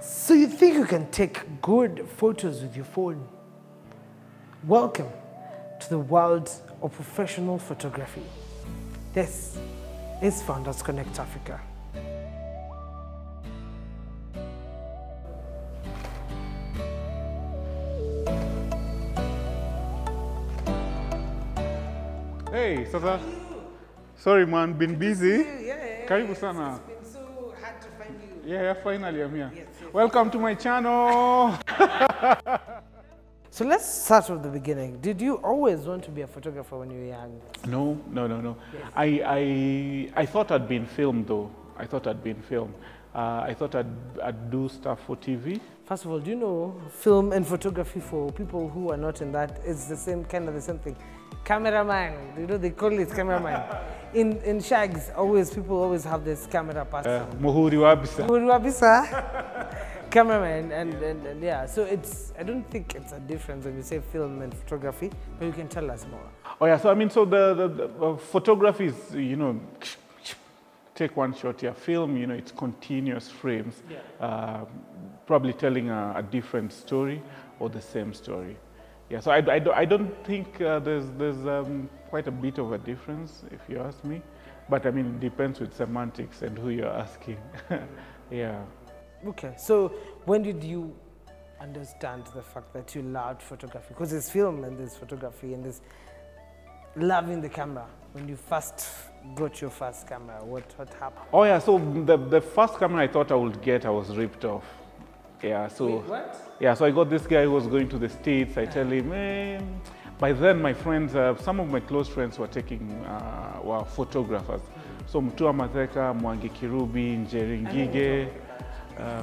So you think you can take good photos with your phone? Welcome to the world of professional photography. This is Founders Connect Africa. Hey, sasa. Sorry man, been busy. Yeah, Karibu sana. Yeah, yeah, finally I'm here. Yes, yes. Welcome to my channel. So let's start from the beginning. Did you always want to be a photographer when you were young? No, no, no, no. I, I, I thought I'd been filmed though. I thought I'd been filmed. Uh, I thought I'd, I'd do stuff for TV. First of all, do you know film and photography for people who are not in that? It's the same kind of the same thing. Cameraman, you know they call it cameraman. in in shags, always people always have this camera person. Uh, Muhuri Wabisa. Uhuru Wabisa, cameraman, and, and, and yeah. So it's I don't think it's a difference when you say film and photography, but you can tell us more. Oh yeah, so I mean, so the, the, the uh, photography is, you know, take one shot here. Film, you know, it's continuous frames, uh, probably telling a, a different story or the same story. Yeah, so I, I, don't- I don't think uh, there's, there's um, quite a bit of a difference, if you ask me. But I mean, it depends with semantics and who you're asking. yeah. Okay, so when did you understand the fact that you loved photography? Because there's film and there's photography and there's loving the camera. When you first got your first camera, what, what happened? Oh yeah, so the, the first camera I thought I would get, I was ripped off. Yeah, so what? yeah, so I got this guy who was going to the states. I tell him, eh. By then, my friends, uh, some of my close friends were taking, uh, were photographers. So Mutua Matheka, Mwangi Kirubi, Njeri Ngige, uh,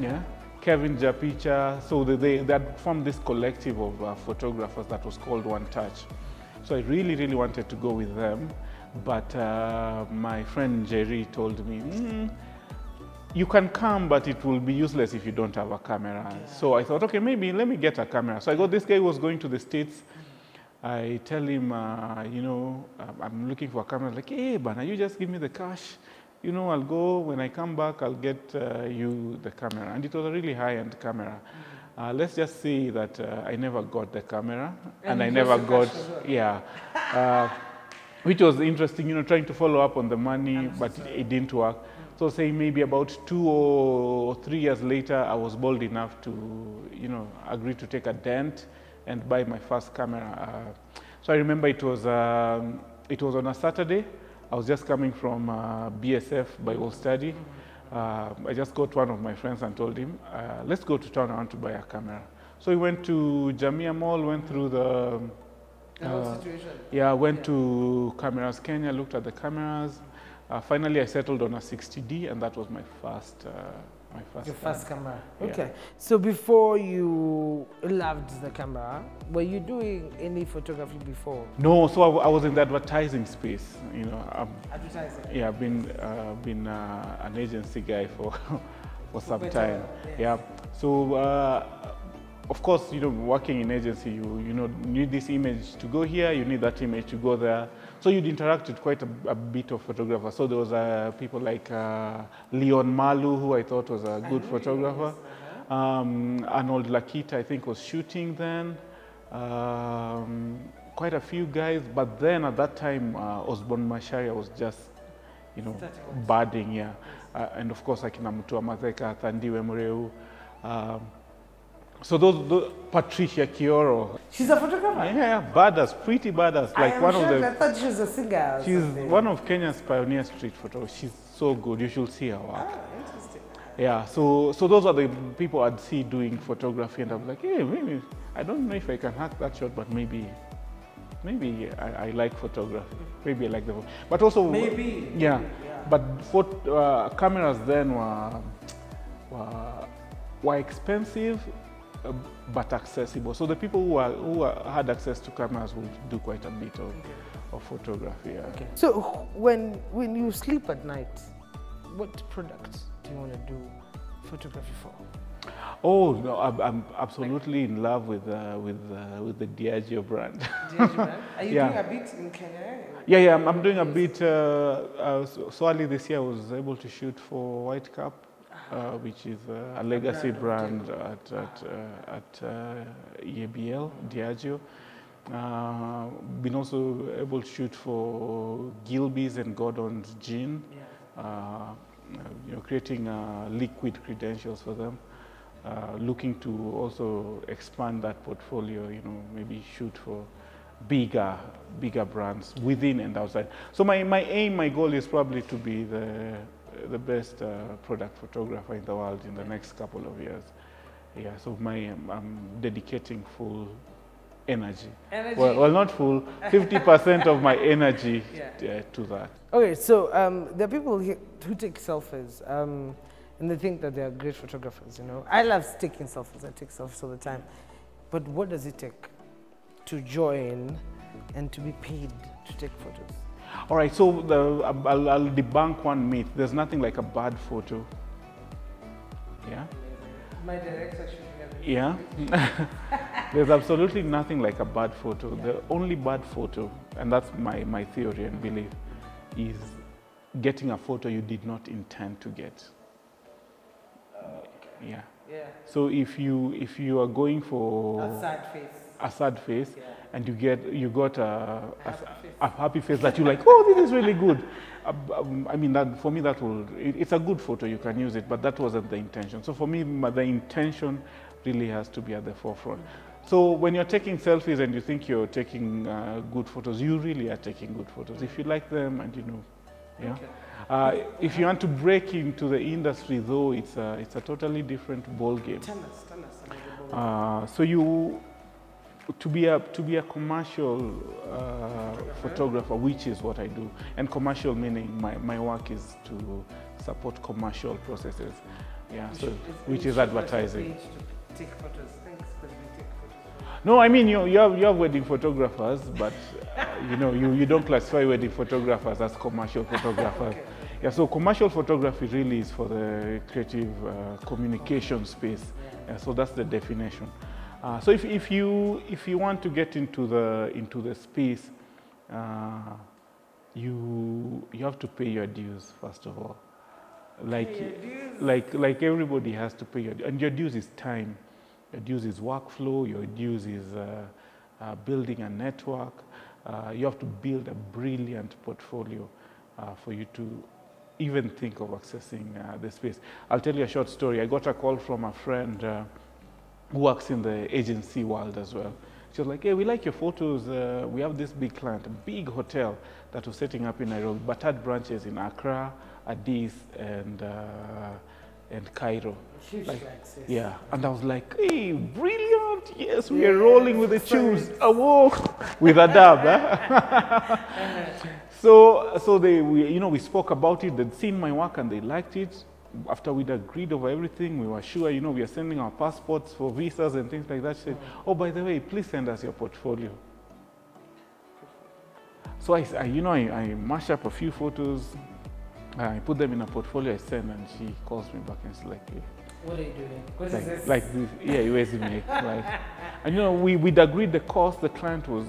yeah, Kevin Japicha. So they, they, formed this collective of uh, photographers that was called One Touch. So I really, really wanted to go with them. But uh, my friend Jerry told me, "Mm, you can come, but it will be useless if you don't have a camera. So I thought, okay, maybe let me get a camera. So I got this guy who was going to the States. I tell him, uh, you know, I'm looking for a camera. Like, hey, Bana, you just give me the cash. You know, I'll go. When I come back, I'll get uh, you the camera. And it was a really high-end camera. Uh, let's just say that uh, I never got the camera, and, I never got, well. yeah. Uh, which was interesting, you know, trying to follow up on the money, but it didn't work. So say maybe about two or three years later, I was bold enough to, you know, agree to take a dent and buy my first camera. Uh, so I remember it was, um, it was on a Saturday. I was just coming from uh, BSF Bible study. Uh, I just got one of my friends and told him, uh, let's go to town, I want to buy a camera. So we went to Jamia Mall, went through the, The Uh, situation. yeah, went to Cameras Kenya, looked at the cameras. Uh, finally, I settled on a 60D, and that was my first, uh, my first. Your camera. first camera. Yeah. Okay. So before you loved the camera, were you doing any photography before? No, so I was in the advertising space. You know, um, Advertising. yeah, I've been uh, been uh, an agency guy for for some time. yes. Yeah. So. Of course, you know, working in agency, you you know need this image to go here, you need that image to go there. So you'd interact with quite a, a bit of photographers. So there was uh, people like uh, Leon Malu, who I thought was a good photographer. Um, Arnold Lakita, I think, was shooting then. Um, quite a few guys, but then at that time, uh, Osborne Masharia was just, you know, budding, yeah. Uh, and of course, Akinamutua Mutua Matheka, Thandiwe Mureu. Um, so those, those, Patricia Kioro, She's a photographer. yeah, yeah, badass, pretty badass. I Like am one shocked. of I thought she was a singer. she's one of Kenya's pioneer street photographers. She's so good. You should see her work. Ah, interesting. Yeah, so so those are the people I'd see doing photography, and I'm like, hey, maybe I don't know if I can hack that shot, but maybe, maybe I, I like photography. Maybe I like the, but also Maybe. yeah. Yeah. But phot- uh, cameras then were, were were expensive, uh, but accessible. So the people who, are, who are, had access to cameras would do quite a bit of, of photography. Yeah. Okay. So when when you sleep at night, what products do you want to do photography for? Oh no, I'm, I'm absolutely in love with uh, with uh, with the Diageo brand. Are you Yeah. doing a bit in Kenya? yeah, yeah, I'm, I'm doing a bit. Uh, uh, so, so early this year, I was able to shoot for White Cap. Uh, which is uh, a legacy brand at, at, uh, at uh, EABL, Diageo. Uh, been also able to shoot for Gilbey's and Gordon's Gin, uh, you know, creating uh, liquid credentials for them. Uh, looking to also expand that portfolio, you know, maybe shoot for bigger, bigger brands within and outside. So my, my aim, my goal is probably to be the, the best uh, product photographer in the world in the next couple of years. Yeah, so my, I'm dedicating full energy. Energy. Well, well, not full, 50% of my energy Yeah. uh, to that. Okay, so um, there are people here who take selfies, um, and they think that they are great photographers. You know, I love taking selfies. I take selfies all the time, but what does it take to join and to be paid to take photos? All right, so the, I'll, I'll debunk one myth. There's nothing like a bad photo. Yeah? My director me. Yeah. There's absolutely nothing like a bad photo. The only bad photo, and that's my, my theory and belief, is getting a photo you did not intend to get. Yeah. Yeah. So if you if you are going for A sad face. a sad face Yeah. And you get you got a, a, Happy face. a happy face that you like oh this is really good Uh, um, i mean that for me that will it, it's a good photo you can use it but that wasn't the intention so for me the intention really has to be at the forefront so when you're taking selfies and you think you're taking uh, good photos you really are taking good photos if you like them and you know yeah Okay. uh, if you want to break into the industry though it's a, it's a totally different ball game Tell us, tell us about the ball. uh, so you to be a to be a commercial uh, photographer, which is what I do, and commercial meaning my, my work is to support commercial processes. Yeah, You so should- which is should let us advertising. Take photos. Thanks, because we take photos. No, I mean you you have you have wedding photographers, but uh, you know you, you don't classify wedding photographers as commercial photographers. Okay. Yeah, so commercial photography really is for the creative uh, communication space. Yeah, so that's the definition. Uh, so if, if you if you want to get into the into the space, uh, you you have to pay your dues first of all. Like Pay your dues. like like everybody has to pay your and your dues is time, your dues is workflow, your dues is uh, uh, building a network. Uh, you have to build a brilliant portfolio uh, for you to even think of accessing uh, the space. I'll tell you a short story. I got a call from a friend uh, who works in the agency world as well. She was like, hey, we like your photos. Uh, we have this big client, a big hotel that was setting up in Nairobi, but had branches in Accra, Addis, and, uh, and Cairo. Huge Like, yes. Yeah, and I was like, hey, brilliant. Yes, we are rolling with the tunes. Oh, whoa, with a dab. huh? so, so they, we, you know, we spoke about it. They'd seen my work and they liked it. After we'd agreed over everything, we were sure, you know, we are sending our passports for visas and things like that. She said, oh, by the way, please send us your portfolio. So I, I you know, I, I mash up a few photos. I put them in a portfolio I send, and she calls me back and she's like, hey, What are you doing? What like, this? like this, yeah, resume. like, and you know, we we'd agreed the cost. The client was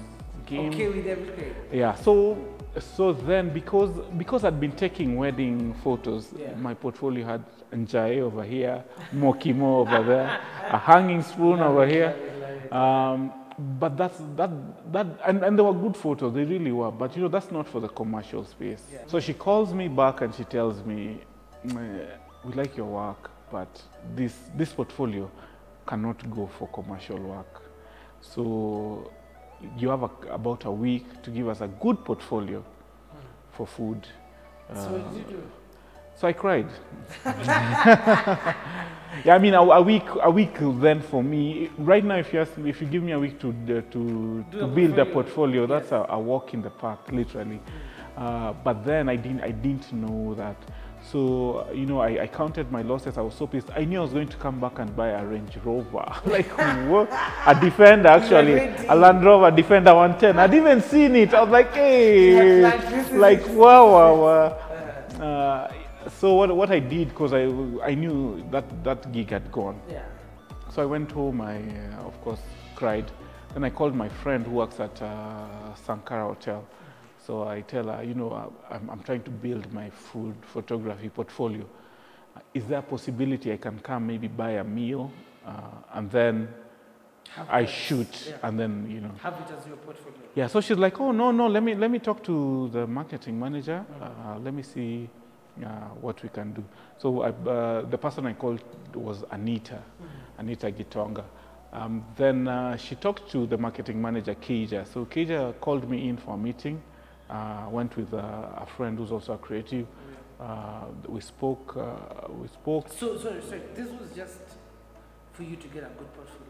game. okay with everything. Yeah. So so then because because I'd been taking wedding photos, Yeah. my portfolio had Njae over here, Mokimo over there, a hanging spoon over here. Um, but that's that that and, and they were good photos, they really were. But you know, that's not for the commercial space. Yeah. So she calls me back and she tells me, "Eh, we like your work, but this this portfolio cannot go for commercial work. So you have a, about a week to give us a good portfolio for food. So Uh, what did you do? so I cried. yeah, I mean, a, a week, a week then for me. Right now, if you ask me, if you give me a week to uh, to, to a build a portfolio. portfolio, that's a, a walk in the park, literally. Uh, but then I didn't, I didn't know that. So you know, I, I counted my losses. I was so pissed. I knew I was going to come back and buy a Range Rover, like what? a Defender actually, a Land Rover Defender 110. I'd even seen it. I was like, hey, Yeah, like, like wow, wow, wow. Uh, so what, what I did, because I, I knew that that gig had gone. Yeah. So I went home, I uh, of course cried. Then I called my friend who works at uh, Sankara Hotel. So I tell her, you know, I'm, I'm trying to build my food photography portfolio. is there a possibility I can come maybe buy a meal uh, and then I shoot yeah. and then you know Have it as your portfolio. yeah, so she's like, oh no, no, let me let me talk to the marketing manager. Uh, let me see uh, what we can do. So I, uh, the person I called was Anita, Anita Gitonga. Um, then uh, she talked to the marketing manager, Keija. So Keija called me in for a meeting. Uh, went with uh, a friend who's also a creative. Uh, we spoke. Uh, we spoke. So, sorry, sorry. This was just for you to get a good portfolio.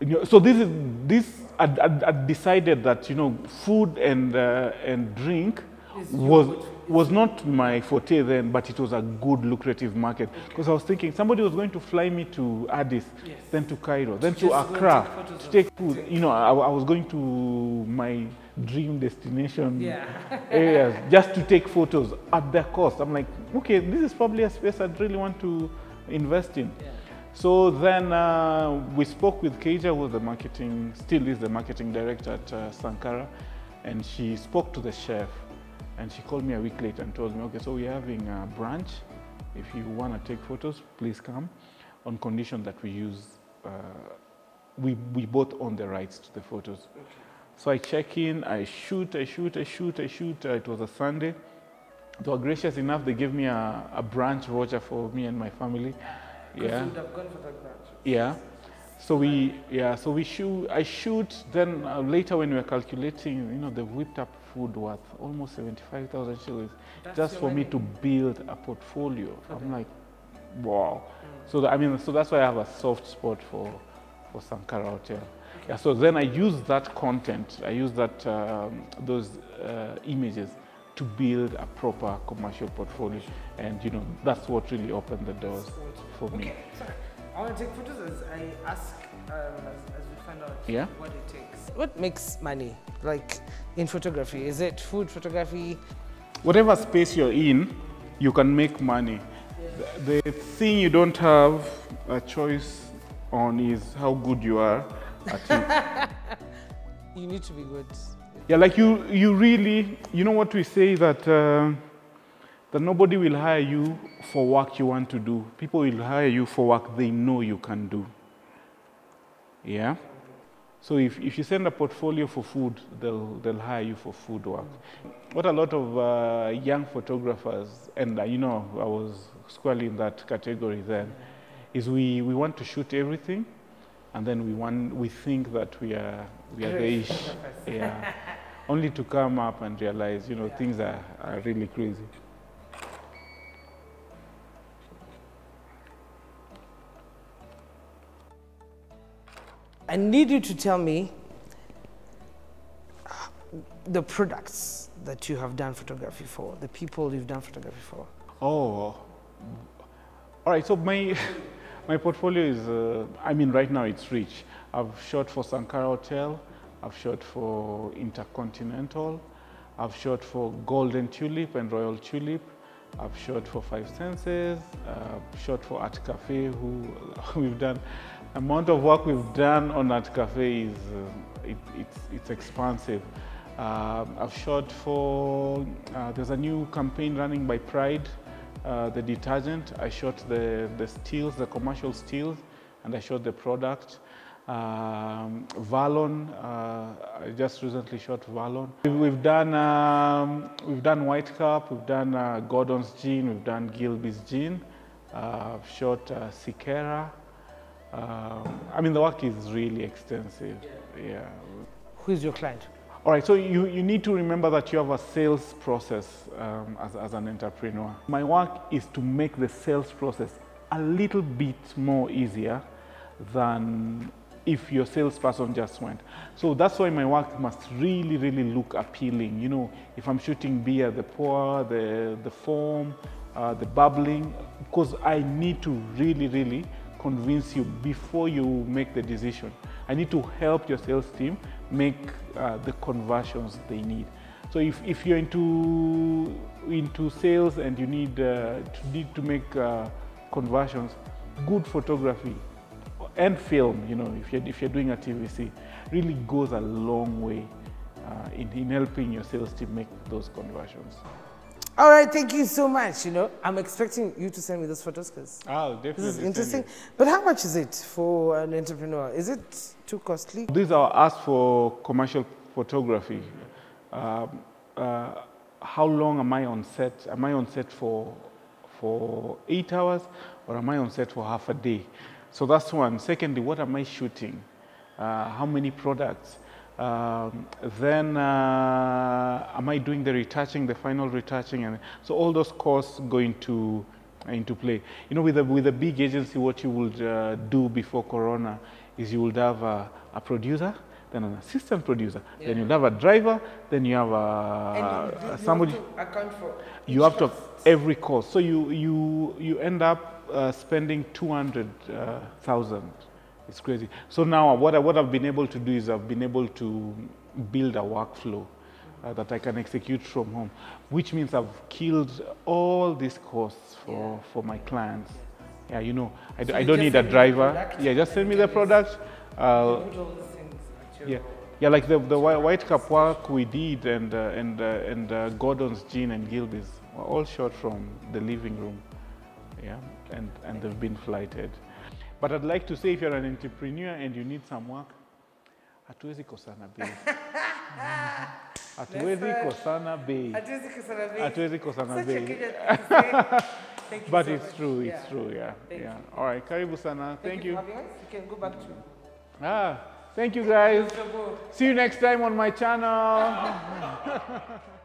You know, so this is this. I, I, I decided that you know, food and uh, and drink Is was was not my forte then, but it was a good lucrative market because I was thinking somebody was going to fly me to Addis, Yes. then to Cairo, then to and Accra take to take food. You know, I, I was going to my dream destination Yeah. areas just to take photos at their cost. I'm like, okay, this is probably a space I'd really want to invest in. Yeah. So then uh, we spoke with Keija, who was the marketing, still is the marketing director at uh, Sankara, and she spoke to the chef. And she called me a week later and told me, okay, so we're having a brunch. If you want to take photos, please come on condition that we use, uh, we, we both own the rights to the photos. So I check in, I shoot, I shoot, I shoot, I shoot. Uh, it was a Sunday. They were gracious enough, they gave me a, a brunch voucher for me and my family. Yeah. you would have gone for that branch. Yeah. So we, yeah, so we shoot, I shoot, then uh, later when we were calculating, you know, they whipped up food worth almost 75,000 shillings just for me to build a portfolio. I'm like, wow. So that, I mean, so that's why I have a soft spot for, for Sankara Hotel. Yeah, so then I use that content, I use that, um, those uh, images to build a proper commercial portfolio. And, you know, that's what really opened the doors for me. Okay, sorry. I want to take photos as I ask, um, as, as we find out Yeah. what it takes. What makes money, like in photography? Is it food photography? whatever space you're in, you can make money. The, the thing you don't have a choice on is how good you are at it. You need to be good. yeah, like you, you really, you know what we say that uh, that nobody will hire you for work you want to do. People will hire you for work they know you can do. Yeah. So if, if you send a portfolio for food, they'll, they'll hire you for food work. What a lot of uh, young photographers, and uh, you know, I was squarely in that category then, is we, we want to shoot everything, and then we, want, we think that we are, we are the ish. Yeah. Only to come up and realize, you know, things are, are really crazy. I need you to tell me uh, the products that you have done photography for, the people you've done photography for. Oh, all right. So my my portfolio is, uh, I mean, right now it's rich. I've shot for Sankara Hotel. I've shot for Intercontinental. I've shot for Golden Tulip and Royal Tulip. I've shot for Five Senses. Shot for Art Cafe, who we've done. Amount of work we've done on Art Cafe is uh, it, it's it's expansive. Um, I've shot for, uh, there's a new campaign running by Pride, uh, the detergent. I shot the, the steels, the commercial steels, and I shot the product. Um, Valon, uh, I just recently shot Valon. We've, done, um, we've done White Cap, we've done uh, Gordon's Gin, we've done Gilbey's Gin. Uh, I've shot uh, Sikera. Um, I mean, the work is really extensive. yeah. Who is your client? All right, so you, you need to remember that you have a sales process um, as, as an entrepreneur. My work is to make the sales process a little bit more easier than if your salesperson just went. So that's why my work must really, really look appealing. You know, if I'm shooting beer, the pour, the, the foam, uh, the bubbling, because I need to really, really convince you before you make the decision. I need to help your sales team make uh, the conversions they need. So if, if you're into, into sales and you need, uh, to, need to make uh, conversions, good photography and film, you know, if you're, if you're doing a TVC, really goes a long way uh, in, in helping your sales team make those conversions. All right, thank you so much. You know, I'm expecting you to send me those photos because definitely this is interesting. But how much is it for an entrepreneur? Is it too costly? These are asked for commercial photography. Um, uh, how long am I on set? Am I on set for for eight hours, or am I on set for half a day? So that's one. Secondly, what am I shooting? Uh, how many products? Um, then uh, am I doing the retouching, the final retouching, and so all those costs go into into play. You know, with a with a big agency, what you would uh, do before Corona is you would have a, a producer, then an assistant producer, then you'd have a driver, then you have a, somebody account for. you have to have every cost. So you you you end up uh, spending two hundred thousand. It's crazy. So now what I, what I've been able to do is I've been able to build a workflow uh, that I can execute from home, which means I've killed all these costs for for my clients. Yeah, you know, I, So I don't need a send me the driver. Yeah, just send me the product. I'll, Put all these things at your- yeah, yeah, like the the White Cap work we did, and uh, and uh, and uh, Gordon's Gin and Gilbey's were all shot from the living room. Yeah, and and they've been flighted. But I'd like to say, if you're an entrepreneur and you need some work, hatuwezi kosana bei. Hatuwezi kosana bei. Hatuwezi kosana bei. Thank But so it's much. true, it's Yeah. true, yeah, Thank yeah. you. All right, karibu sana. Thank you. you. You can go back to. Ah, thank you guys. See you next time on my channel.